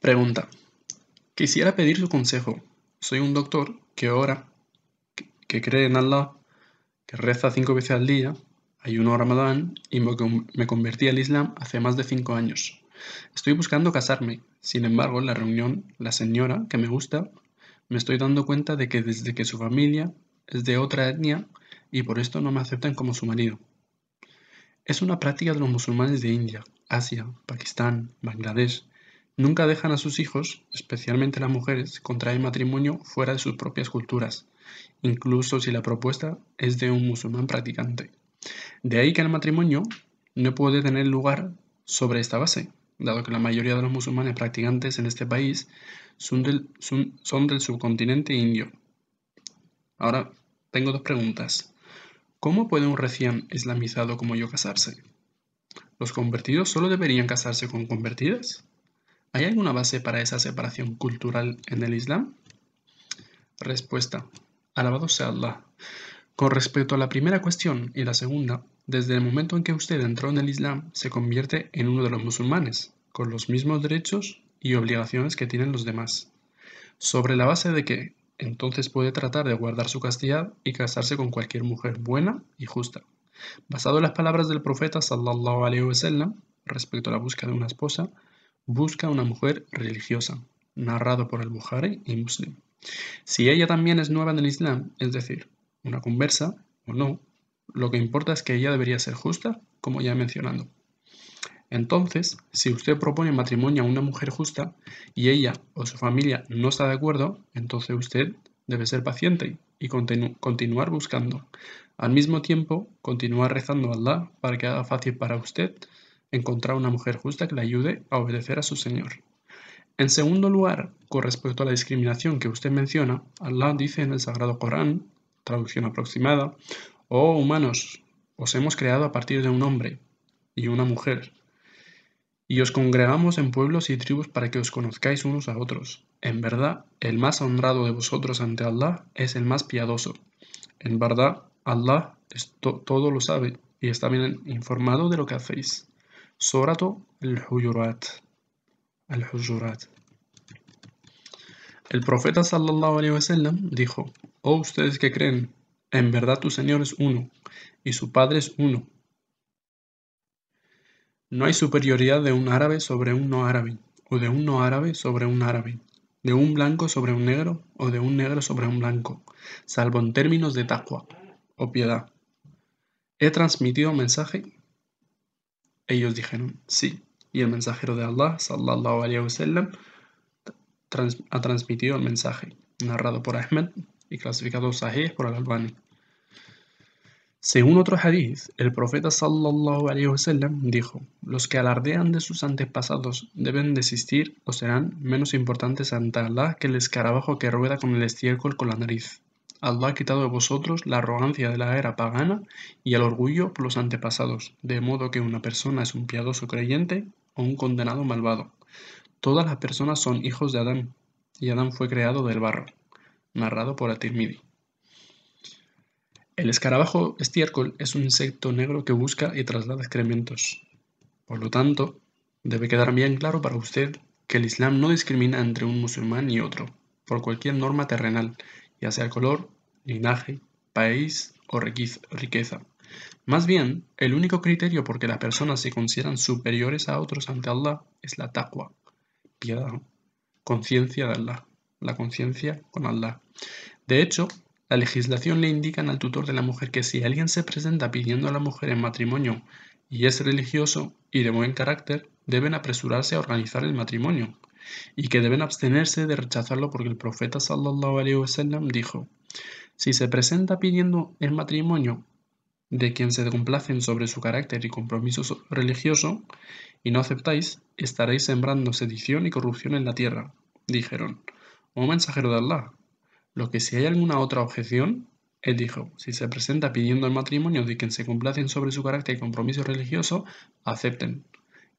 Pregunta. Quisiera pedir su consejo. Soy un doctor que ora, que, cree en Allah, que reza cinco veces al día, ayuno Ramadán y me convertí al Islam hace más de cinco años. Estoy buscando casarme. Sin embargo, en la reunión, la señora que me gusta, me estoy dando cuenta de que desde que su familia es de otra etnia y por esto no me aceptan como su marido. Es una práctica de los musulmanes de India, Asia, Pakistán, Bangladesh. Nunca dejan a sus hijos, especialmente las mujeres, contraer matrimonio fuera de sus propias culturas, incluso si la propuesta es de un musulmán practicante. De ahí que el matrimonio no puede tener lugar sobre esta base, dado que la mayoría de los musulmanes practicantes en este país son del, son- son del subcontinente indio. Ahora, tengo dos preguntas. ¿Cómo puede un recién islamizado como yo casarse? ¿Los convertidos solo deberían casarse con convertidas? ¿Hay alguna base para esa separación cultural en el Islam? Respuesta. Alabado sea Allah. Con respecto a la primera cuestión y la segunda, desde el momento en que usted entró en el Islam, se convierte en uno de los musulmanes, con los mismos derechos y obligaciones que tienen los demás. Sobre la base de que, entonces puede tratar de guardar su castidad y casarse con cualquier mujer buena y justa. Basado en las palabras del profeta sallallahu alaihi wasallam respecto a la búsqueda de una esposa, busca una mujer religiosa, narrado por el Bukhari y Muslim. Si ella también es nueva en el Islam, es decir, una conversa o no, lo que importa es que ella debería ser justa, como ya he mencionado. Entonces, si usted propone matrimonio a una mujer justa y ella o su familia no está de acuerdo, entonces usted debe ser paciente y continu- continuar buscando. Al mismo tiempo, continuar rezando a Allah para que haga fácil para usted encontrar una mujer justa que le ayude a obedecer a su Señor. En segundo lugar, con respecto a la discriminación que usted menciona, Allah dice en el Sagrado Corán, traducción aproximada, Oh humanos, os hemos creado a partir de un hombre y una mujer, y os congregamos en pueblos y tribus para que os conozcáis unos a otros. En verdad, el más honrado de vosotros ante Allah es el más piadoso. En verdad, Allah es to- todo lo sabe y está bien informado de lo que hacéis. Surato al-Hujurat. Al-Hujurat. El profeta sallallahu alaihi dijo: Oh ustedes que creen, en verdad tu Señor es uno y su Padre es uno. No hay superioridad de un árabe sobre un no árabe, o de un no árabe sobre un árabe, de un blanco sobre un negro, o de un negro sobre un blanco, salvo en términos de taqwa, o piedad. ¿He transmitido mensaje? Ellos dijeron, sí. Y el mensajero de Allah, sallallahu alaihi wasallam, trans- ha transmitido el mensaje, narrado por Ahmed y clasificado sahih por al-Albani. Según otro hadith, el profeta sallallahu alaihi wasallam dijo: Los que alardean de sus antepasados deben desistir o serán menos importantes ante Allah que el escarabajo que rueda con el estiércol con la nariz. Allah ha quitado de vosotros la arrogancia de la era pagana y el orgullo por los antepasados, de modo que una persona es un piadoso creyente o un condenado malvado. Todas las personas son hijos de Adán, y Adán fue creado del barro. Narrado por At-Tirmidhi. El escarabajo estiércol es un insecto negro que busca y traslada excrementos. Por lo tanto, debe quedar bien claro para usted que el Islam no discrimina entre un musulmán y otro, por cualquier norma terrenal, ya sea color, linaje, país o riqueza. Más bien, el único criterio por que las personas se consideran superiores a otros ante Allah es la taqwa, piedad, conciencia de Allah, la conciencia con Allah. De hecho, la legislación le indica al tutor de la mujer que si alguien se presenta pidiendo a la mujer en matrimonio y es religioso y de buen carácter, deben apresurarse a organizar el matrimonio y que deben abstenerse de rechazarlo porque el profeta sallallahu alaihi dijo: Si se presenta pidiendo el matrimonio de quien se complacen sobre su carácter y compromiso so- religioso y no aceptáis, estaréis sembrando sedición y corrupción en la tierra. Dijeron: Oh mensajero de Allah, lo que si hay alguna otra objeción, él dijo, si se presenta pidiendo el matrimonio de quien se complacen sobre su carácter y compromiso religioso, acepten.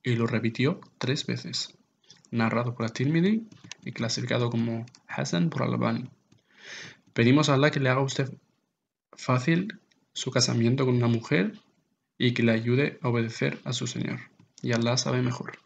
Y lo repitió tres veces. Narrado por At-Tirmidhi y clasificado como Hassan por Al-Albani. Pedimos a Allah que le haga a usted fácil su casamiento con una mujer y que le ayude a obedecer a su Señor. Y Allah sabe mejor.